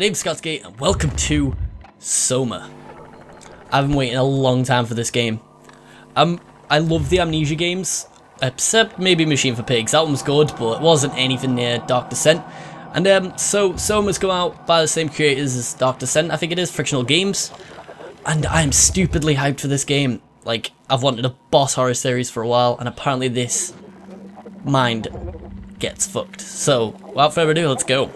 name's Scottscy and welcome to Soma. I've been waiting a long time for this game. Um, I love the Amnesia games, except maybe Machine for Pigs. That one was good, but it wasn't anything near Dark Descent. And um, so Soma's come out by the same creators as Dark Descent, I think it is, Frictional Games. And I'm stupidly hyped for this game. Like, I've wanted a boss horror series for a while, and apparently this mind gets fucked. So, without further ado, let's go.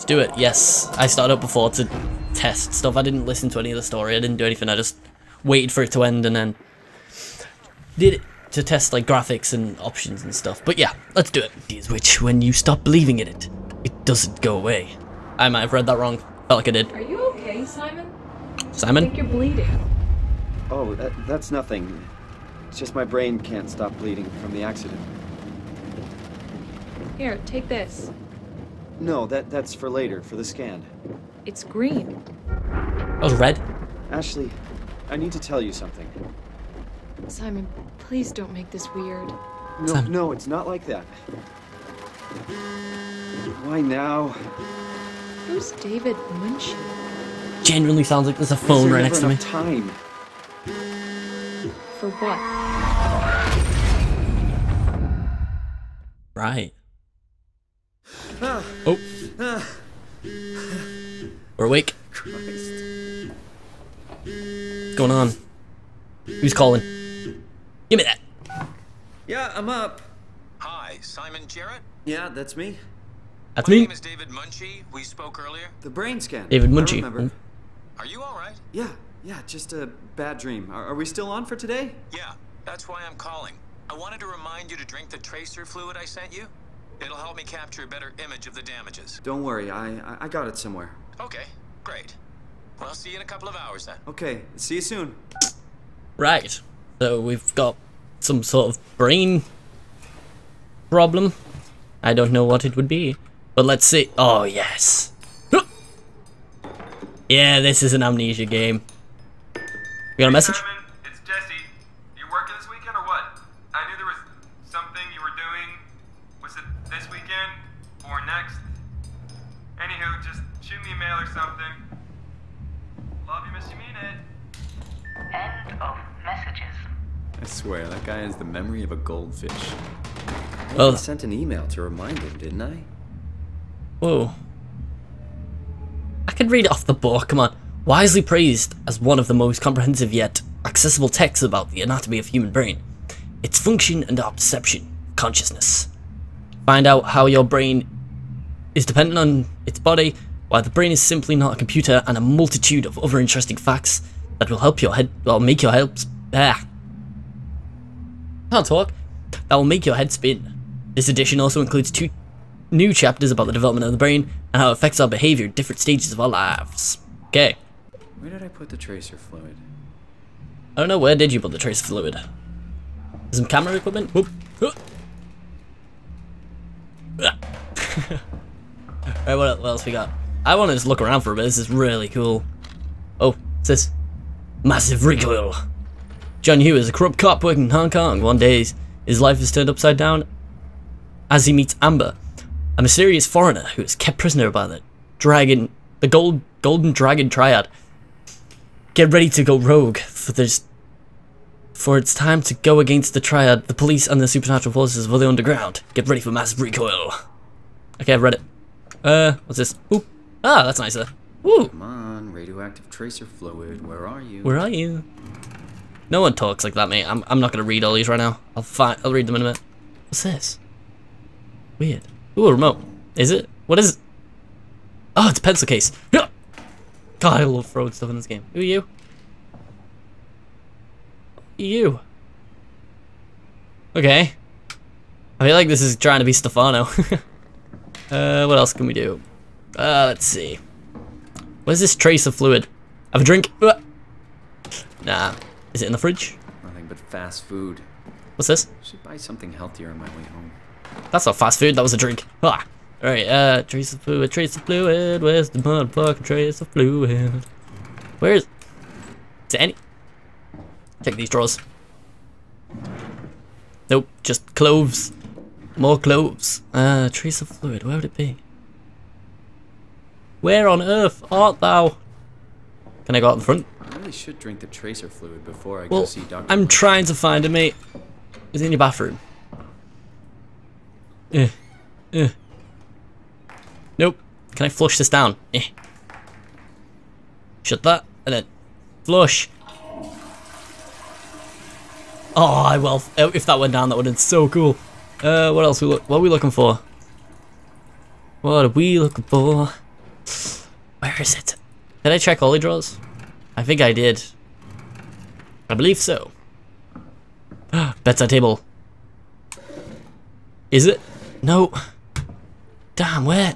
Let's do it. Yes, I started up before to test stuff. I didn't listen to any of the story. I didn't do anything. I just waited for it to end and then did it to test like graphics and options and stuff. But yeah, let's do it. Which, when you stop believing in it, it doesn't go away. I might have read that wrong. Felt like I did. Are you okay, Simon? Simon? I Simon? think you're bleeding. Oh, that, that's nothing. It's just my brain can't stop bleeding from the accident. Here, take this. No, that that's for later, for the scan. It's green. Oh, that was red. Ashley, I need to tell you something. Simon, please don't make this weird. No, Sam. no, it's not like that. Why now? Who's David Munshi? Genuinely sounds like there's a phone there right next to me. enough Time. For what? Right. Oh, we're awake. Christ. What's going on? Who's calling? Give me that. Yeah, I'm up. Hi, Simon Jarrett. Yeah, that's me. That's My me. name is David Munshi. We spoke earlier. The brain scan. David I Munshi. remember. Are you all right? Yeah, yeah, just a bad dream. Are, are we still on for today? Yeah, that's why I'm calling. I wanted to remind you to drink the tracer fluid I sent you. It'll help me capture a better image of the damages. Don't worry, I I, I got it somewhere. Okay, great. Well, I'll see you in a couple of hours then. Okay, see you soon. Right. So we've got some sort of brain problem. I don't know what it would be. But let's see. Oh, yes. Yeah, this is an amnesia game. You got a message? Swear, that guy has the memory of a goldfish. Well, I sent an email to remind him, didn't I? whoa. I could read it off the book, come on. Wisely praised as one of the most comprehensive yet accessible texts about the anatomy of human brain, its function and our perception consciousness. Find out how your brain is dependent on its body, why the brain is simply not a computer, and a multitude of other interesting facts that will help your head, well, make your head, ah, can't talk, that will make your head spin. This edition also includes two new chapters about the development of the brain and how it affects our behavior at different stages of our lives. Okay, Where did I put the tracer fluid? I don't know, where did you put the tracer fluid? Some camera equipment? Whoop. Huh. Ah. Alright, what, what else we got? I want to just look around for a bit, this is really cool. Oh, what's this? Massive recoil. John Hugh is a corrupt cop working in Hong Kong. One day, his life is turned upside down as he meets Amber, a mysterious foreigner who is kept prisoner by the dragon, the gold, golden dragon triad. Get ready to go rogue, for there's for it's time to go against the Triad, the police, and the supernatural forces of the underground. Get ready for massive recoil. Okay, I've read it. Uh, what's this? Ooh. Ah, that's nicer. Woo! Come on, radioactive tracer fluid, where are you? Where are you? No one talks like that, mate. I'm, I'm not gonna read all these right now. I'll find, I'll read them in a minute. What's this? Weird. Ooh, a remote. Is it? What is it? Oh, it's a pencil case. God, I love throwing stuff in this game. Who are you? You. Okay. I feel like this is trying to be Stefano. uh, what else can we do? Uh, let's see. Where's this trace of fluid? Have a drink? Nah. Is it in the fridge? Nothing but fast food. What's this? Should buy something healthier on my way home. That's not fast food, that was a drink. Ah. Alright, uh, trace of fluid, trace of fluid, where's the motherfucking trace of fluid? Where's... Is it any... Check these drawers. Nope, just cloves. More cloves. Uh, trace of fluid, where would it be? Where on earth art thou? Can I go out in front? I really should drink the tracer fluid before I Well, go see Doctor. I'm trying to find him, mate. Is he in your bathroom? Eh. Eh. Nope. Can I flush this down? Eh. Shut that, and then flush. Oh, I will. If that went down, that would have been so cool. Uh, what else? We look. What are we looking for? What are we looking for? Where is it? Did I check all the drawers? I think I did. I believe so. Bedside table. Is it? No. Damn, where?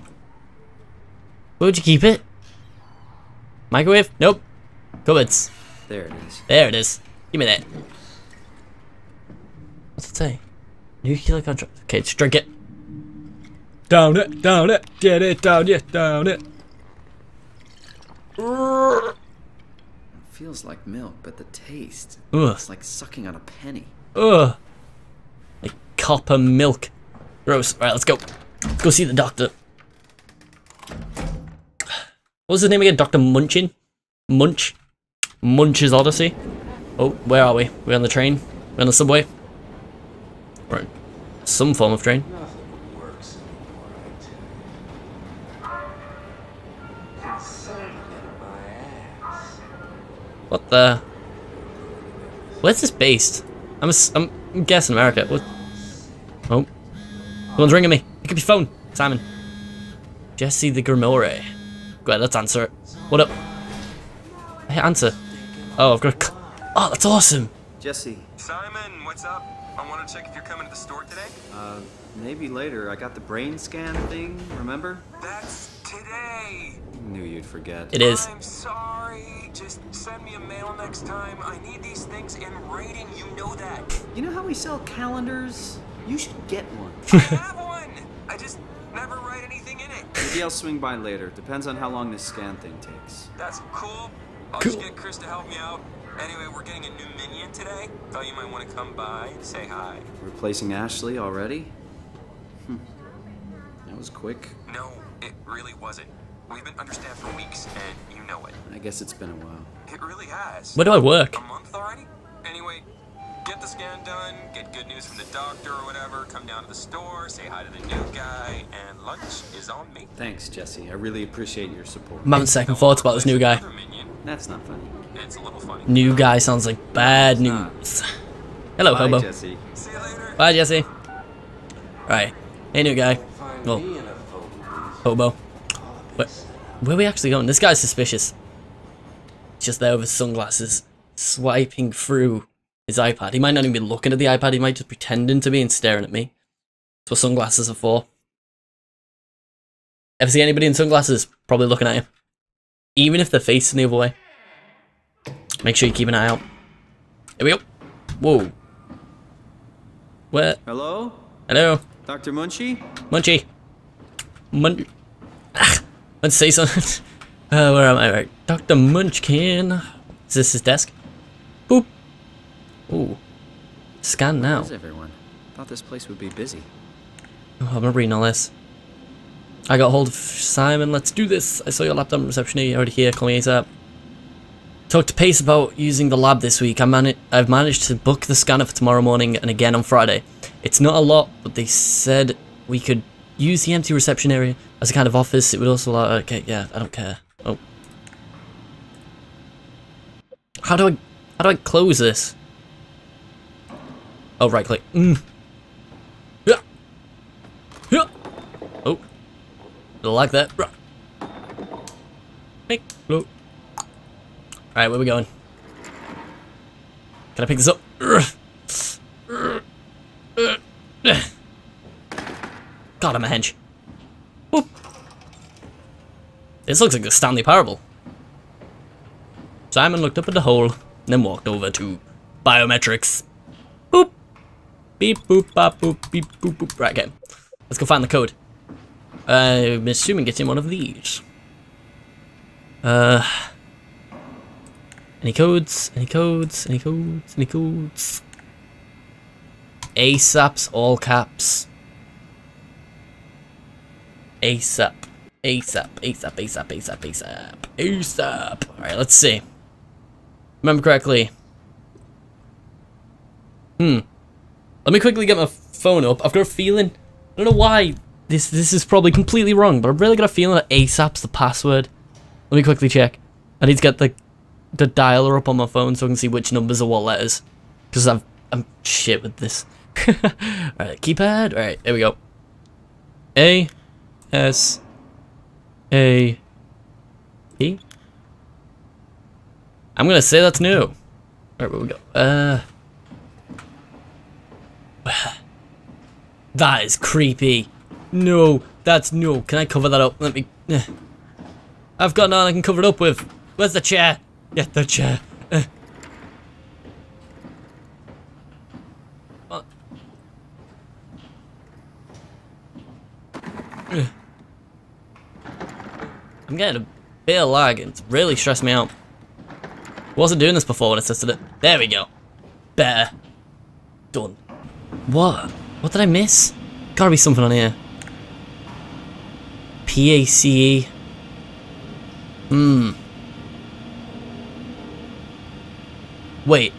Where'd you keep it? Microwave? Nope. Cupboards. There it is. There it is. Give me that. What's it say? Nuclear control. Okay, just drink it. Down it, down it, get it down, yeah, down it. It feels like milk, but the taste. Ugh, It's like sucking on a penny. ugh. Like copper milk. Gross. Alright, let's go. Let's go see the doctor. What was his name again? Dr. Munchin? Munch? Munch's Oddysee? Oh, where are we? We're on the train? We're on the subway? Right. Some form of train. What the? Where's this based? I'm, I'm guessing America. What? Oh. Someone's ringing me. Pick up your phone, Simon. Jesse the Grimore. Go ahead, let's answer it. What up? I Hey, answer. Oh, I've got a cl- Oh, that's awesome. Jesse, Simon, what's up? I want to check if you're coming to the store today. uh, maybe later. I got the brain scan thing, remember? That's today. Knew you'd forget. It is. I'm sorry. Just send me a mail next time. I need these things in writing. You know that. You know how we sell calendars? You should get one. I have one. I just never write anything in it. Maybe I'll swing by later. Depends on how long this scan thing takes. That's cool. I'll Cool. just get Chris to help me out. Anyway, we're getting a new minion today. Thought you might want to come by, say hi. Replacing Ashley already? Hmm. That was quick. No, it really wasn't. We've been understaffed for weeks, and you know it. I guess it's been a while. It really has. Where do I work? A month already? Anyway, get the scan done, get good news from the doctor or whatever, come down to the store, say hi to the new guy, and lunch is on me. Thanks, Jesse. I really appreciate your support. I'm having second thoughts about this new guy. That's not funny. It's a little funny. New guy sounds like bad news. Hello, Bye, hobo. Jesse. See you later. Bye, Jesse. Right. Hey, new guy. Well, hobo. Where, where are we actually going? This guy's suspicious. He's just there with his sunglasses, swiping through his iPad. He might not even be looking at the iPad, he might just be pretending to be and staring at me. That's what sunglasses are for. Ever see anybody in sunglasses? Probably looking at you. Even if they're facing the other way. Make sure you keep an eye out. Here we go. Whoa. Where? Hello? Hello? Dr. Munshi? Munshi. Mun. Ah, let's say something. Uh, where am I? Right. Dr. Munchkin. Is this his desk? Boop. Ooh. Scan now. Where's everyone? Thought this place would be busy. Oh, I'm reading all this. I got hold of Simon. Let's do this. I saw your laptop in reception. You're already here. Call me ASAP. Talked to Pace about using the lab this week. I mani- I've managed to book the scanner for tomorrow morning and again on Friday. It's not a lot, but they said we could use the empty reception area as a kind of office. It would also allow. Okay, yeah, I don't care. Oh. How do I. How do I close this? Oh, right click. Mm. Yeah. Yeah. Oh. Don't like that. Right. Hey. Hello. Alright, where we going? Can I pick this up? God, I'm a hench. Whoop. This looks like the Stanley Parable. Simon looked up at the hole, then walked over to biometrics. Boop. Beep boop bop boop beep boop boop. Right, okay. Let's go find the code. I'm assuming it's in one of these. Uh. Any codes? Any codes? Any codes? Any codes? ASAP's all caps. ASAP. ASAP, ASAP, ASAP, ASAP, ASAP, ASAP. Alright, let's see. Remember correctly. Hmm. Let me quickly get my phone up. I've got a feeling. I don't know why this this is probably completely wrong, but I've really got a feeling that ASAP's the password. Let me quickly check. I need to get the the dialer up on my phone so I can see which numbers are what letters. Because I'm I'm shit with this. Alright, keypad. Alright, there we go. A S A E. I'm gonna say that's new. Alright, where we go? Uh That is creepy. No, that's no. Can I cover that up? Let me. eh. I've got nothing I can cover it up with. Where's the chair? Get the chair. I'm getting a bit of lag. It's really stressed me out. Wasn't doing this before when I tested it. There we go. Better. Done. What? What did I miss? Gotta be something on here. PACE. Hmm. Wait.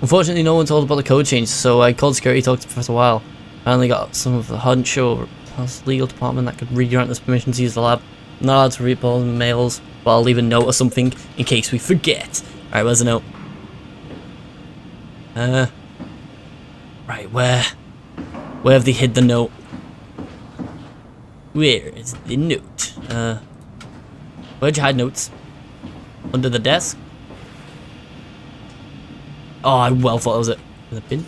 Unfortunately, no one told about the code change, so I called security, talked to Professor Weil. Only got some of the Honcho House legal department that could re-grant us permission to use the lab. Not and mails, but I'll leave a note or something in case we forget. Alright, where's the note? Uh. Right, where? Where have they hid the note? Where is the note? Uh. Where'd you hide notes? Under the desk? Oh, I well thought it was it. In the bin?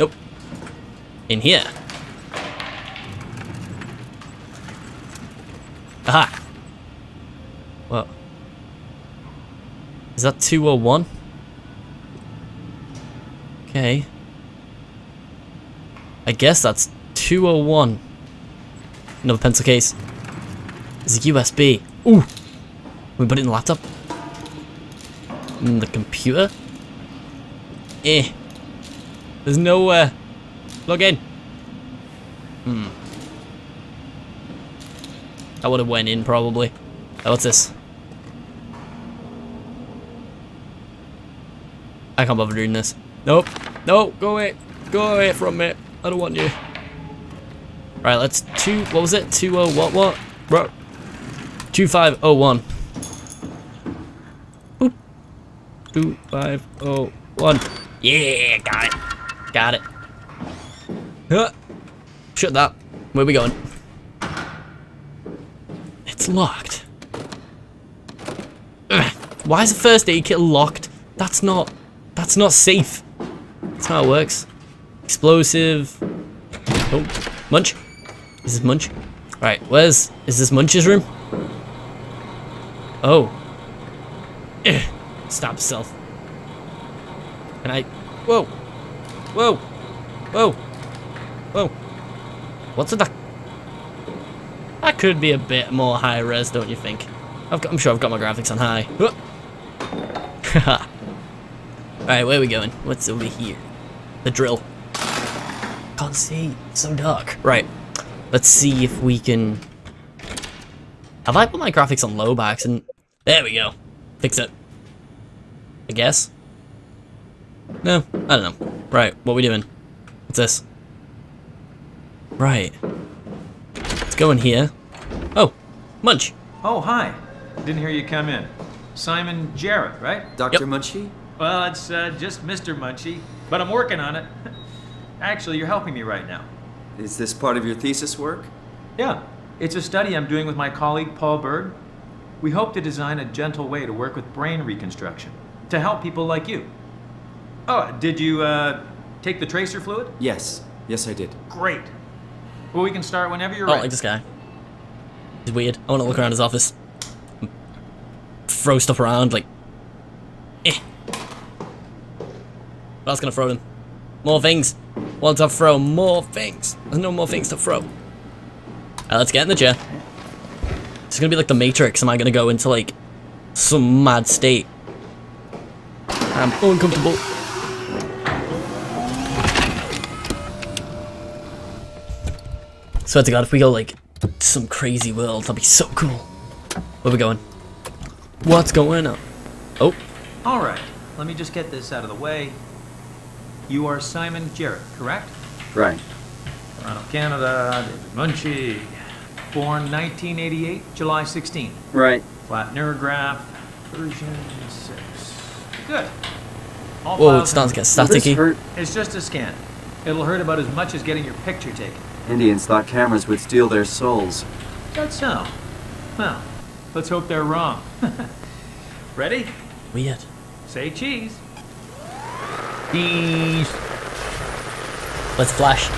Nope. In here. Aha! What? Is that 201? Okay. I guess that's 201. Another pencil case. It's a USB. Ooh! We put it in the laptop? In the computer? Eh. There's no, uh, log in. Hmm. I would have went in, probably. Oh, what's this? I can't bother doing this. Nope. No, go away. Go away from me. I don't want you. Right, let's two. What was it? Two oh what what? Bro. Two five oh one. Boop. Two five oh one. Yeah, got it. Got it. Huh. Shut that. Where we going? Locked. Ugh. Why is the first aid kit locked? That's not. That's not safe. That's how it works. Explosive. Oh, Munch. Is this Munch? Right, where's... Is this Munch's room? Oh. Ugh. Stop self. And I... Whoa. Whoa. Whoa. Whoa. What's in that? That could be a bit more high res, don't you think? Got, I'm sure I've got my graphics on high. Alright, where are we going? What's over here? The drill. Can't see. It's so dark. Right. Let's see if we can... Have I put my graphics on low by accident? There we go. Fix it. I guess. No, I don't know. Right, what we doing? What's this? Right. Let's go in here. Oh, Munch. Oh, hi. Didn't hear you come in. Simon Jarrett, right? Dr. Yep. Munshi? Well, it's uh, just Mr. Munshi, but I'm working on it. Actually, you're helping me right now. Is this part of your thesis work? Yeah, it's a study I'm doing with my colleague Paul Bird. We hope to design a gentle way to work with brain reconstruction to help people like you. Oh, did you uh, take the tracer fluid? Yes. Yes, I did. Great. Well, we can start whenever you're I don't like this guy. He's weird. I want to look around his office. Throw stuff around, like... Eh. What else can I throw them? More things. Want to throw more things. There's no more things to throw. Alright, let's get in the chair. It's gonna be like the Matrix. Am I gonna go into like some mad state? I'm uncomfortable. Swear to God, if we go like some crazy world. That'd be so cool. Where we going? What's going on? Oh, All right, let me just get this out of the way. You are Simon Jarrett, correct? Right. Toronto, Canada, David Munshi. Born 1988, July 16. Right. Flat neurograph, version 6. Good. All whoa, files it's starting to get staticky. It's just a scan. It'll hurt about as much as getting your picture taken. Indians thought cameras would steal their souls. That's so. Well, let's hope they're wrong. Ready? Weird. Say cheese. Cheese. Let's flash.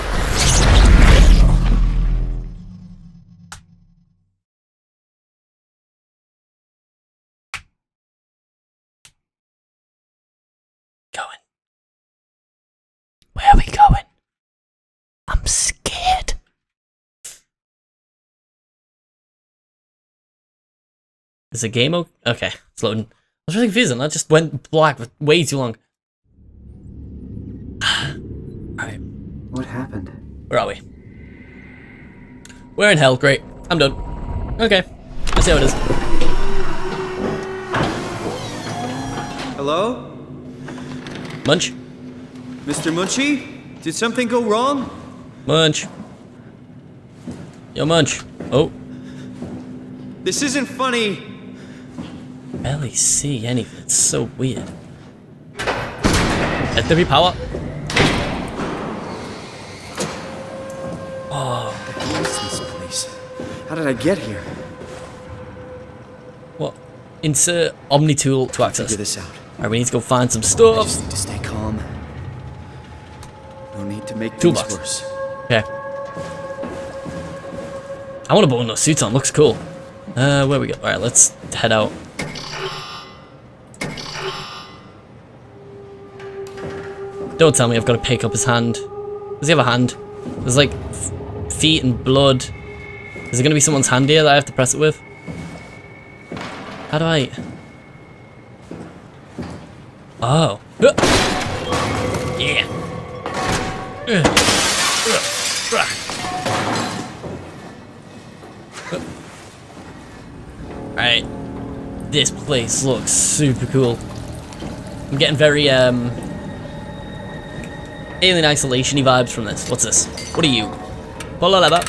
Is the game o- okay? It's loading. I was really confused and I just went black for way too long. Alright. What happened? Where are we? We're in hell. Great. I'm done. Okay. Let's see how it is. Hello? Munch. Mr. Munshi? Did something go wrong? Munch. Yo, Munch. Oh. This isn't funny. Barely see anything. It's so weird. SW power. Oh, What is this place? How did I get here? What? Insert Omni tool to access. Figure this out. Alright, we need to go find some I stuff. just need to stay calm. No need to make Toolbox. things worse. Okay. I want to put one of those suits on. Looks cool. Uh, where we go? Alright, let's head out. Don't tell me I've got to pick up his hand. Does he have a hand? There's like feet and blood. Is there going to be someone's hand here that I have to press it with? How do I... Oh. Yeah. Alright. This place looks super cool. I'm getting very, um... Alien isolation vibes from this. What's this? What are you? Pull a lever.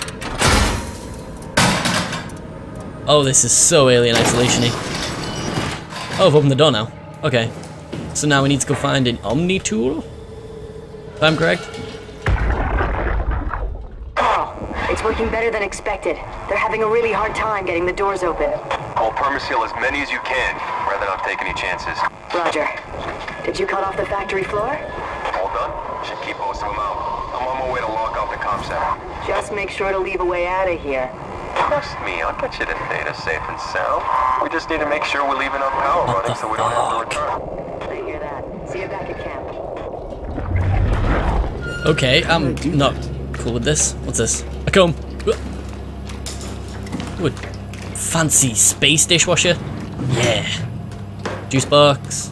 Oh, this is so alien isolation -y. Oh, I've opened the door now. Okay. So now we need to go find an Omni tool? If I'm correct? Carl, it's working better than expected. They're having a really hard time getting the doors open. I'll permaseal as many as you can, rather not take any chances. Roger. Did you cut off the factory floor? All done? Should keep most of them out. I'm on my way to lock off center. Just make sure to leave a way out of here. Trust me, I'll get you the data safe and sound. We just need to make sure we're leaving our power What running the so we don't have to return. I hear that. See you back at camp. Okay, I'm not cool with this. What's this? A comb. Wood. Fancy space dishwasher. Yeah. Juice box.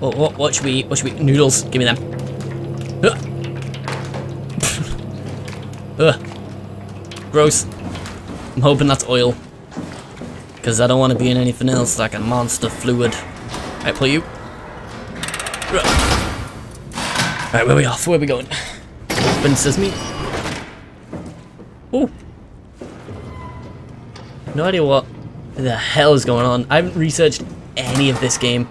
What, what, what should we eat? What should we eat? Noodles. Give me them. Ugh. Gross. I'm hoping that's oil. Because I don't want to be in anything else like a monster fluid. Right, pull you. Right, where we off? Where we going? Open sesame. Ooh. No idea what the hell is going on. I haven't researched any of this game.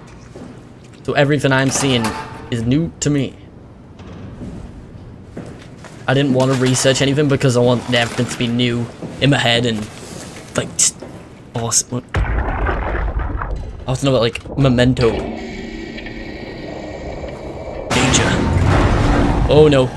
So everything I'm seeing is new to me. I didn't want to research anything because I want everything to be new in my head and like awesome. I to know about like Memento. Danger. Oh no.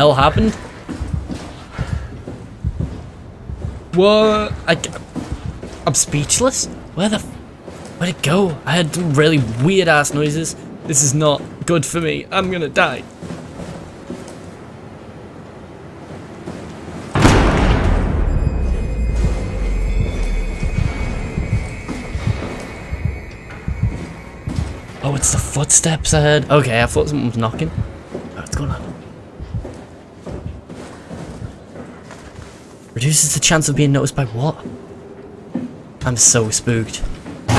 hell happened? What? I, I'm speechless. Where the? Where'd it go? I had really weird ass noises. This is not good for me. I'm gonna die. Oh, it's the footsteps I heard. Okay, I thought someone was knocking. Reduces the chance of being noticed by what? I'm so spooked. Go,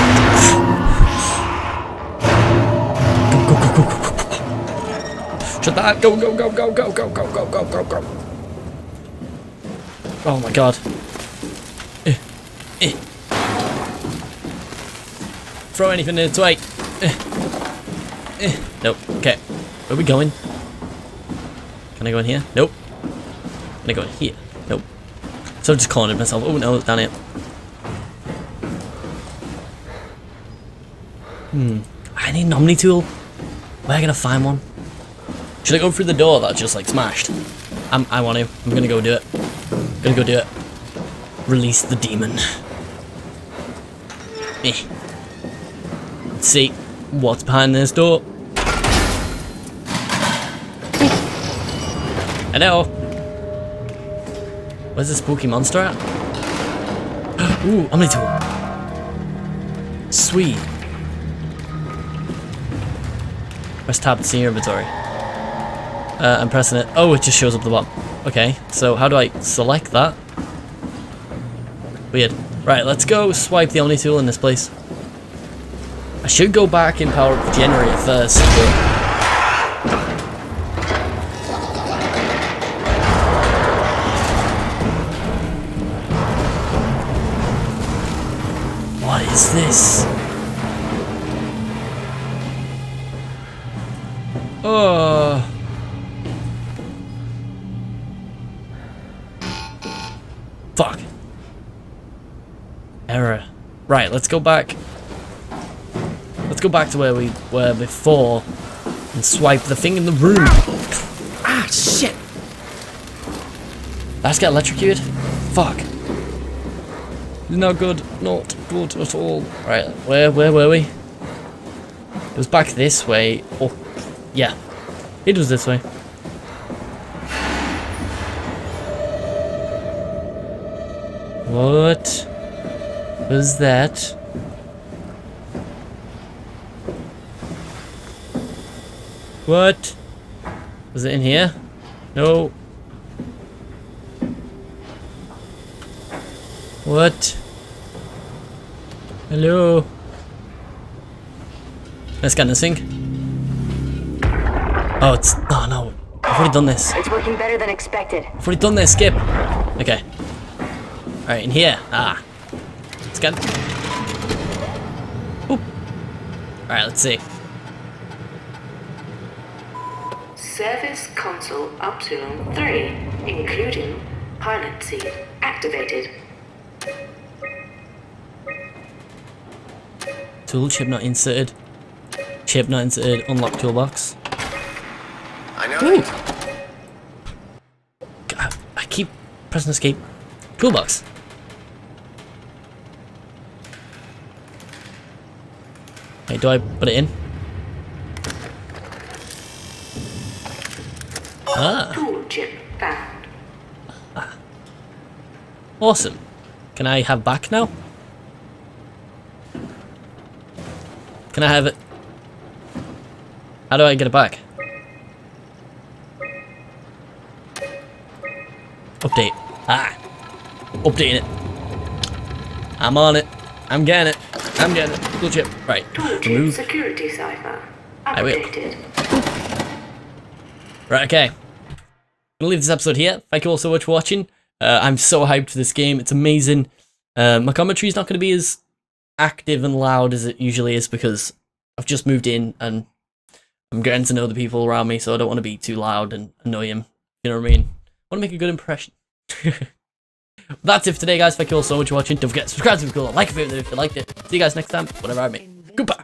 go, go, go, go, go. Shut that! Go, go, go, go, go, go, go, go, go, go, go. Oh my god. Eh, eh. Throw anything in its way. Eh. Eh. Nope. Okay. Where are we going? Can I go in here? Nope. Can I go in here? So I just cornered myself. Oh no, down here. Hmm. I need an Omni tool. Where am I gonna find one? Should I go through the door that's just like smashed? I'm, I want to. I'm gonna go do it. I'm Gonna go do it. Release the demon. Eh. Let's see what's behind this door. Hello. Where's the spooky monster at? Ooh, Omni tool. Sweet. Press tab to see your inventory. Uh, I'm pressing it. Oh, it just shows up the bottom. Okay, so how do I select that? Weird. Right, let's go swipe the Omni tool in this place. I should go back and power up generator first, but... What is this? Oh. Fuck. Error. Right, let's go back. Let's go back to where we were before and swipe the thing in the room. Ah, shit. That's get electrocuted? Fuck. No good. Not good at all. Right, where where were we? It was back this way. Oh, yeah. It was this way. What was that? What? Was it in here? No. What? Hello? Let's get this thing. Oh, it's... Oh, no. I've already done this. It's working better than expected. I've already done this. Skip. Okay. Alright, in here. Ah. Let's get... Oop. Alright, let's see. Service console Optimum 3, including pilot seat, activated. Tool chip not inserted. Chip not inserted. Unlock toolbox. I know. Ooh. I keep pressing escape. Toolbox. Hey, do I put it in? Ah, Tool chip found. awesome. Can I have back now? Can I have it? How do I get it back? Update. Ah. Updating it. I'm on it. I'm getting it. I'm getting it. Cool chip. Right. Remove. security cipher. I will. Right, okay. I'm gonna leave this episode here. Thank you all so much for watching. Uh, I'm so hyped for this game. It's amazing. Uh, my commentary is not going to be as active and loud as it usually is because I've just moved in and I'm getting to know the people around me, so I don't want to be too loud and annoy them. You know what I mean? I want to make a good impression. That's it for today, guys. Thank you all so much for watching. Don't forget to subscribe to the channel, like if you liked it. See you guys next time, whatever I make. Goodbye.